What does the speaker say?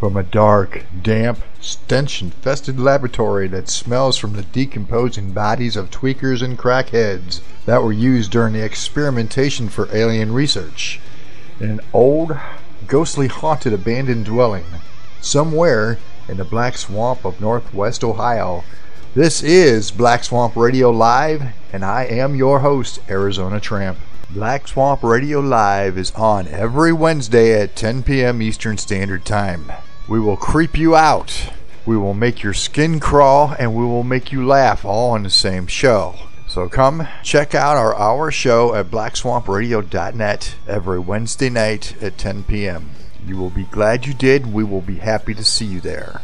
From a dark, damp, stench infested laboratory that smells from the decomposing bodies of tweakers and crackheads that were used during the experimentation for alien research. In an old, ghostly haunted abandoned dwelling, somewhere in the Black Swamp of northwest Ohio. This is Black Swamp Radio Live, and I am your host, Arizona Tramp. Black Swamp Radio Live is on every Wednesday at 10 p.m. Eastern Standard Time. We will creep you out. We will make your skin crawl and we will make you laugh all on the same show. So come check out our hour show at blackswampradio.net every Wednesday night at 10 p.m. You will be glad you did. We will be happy to see you there.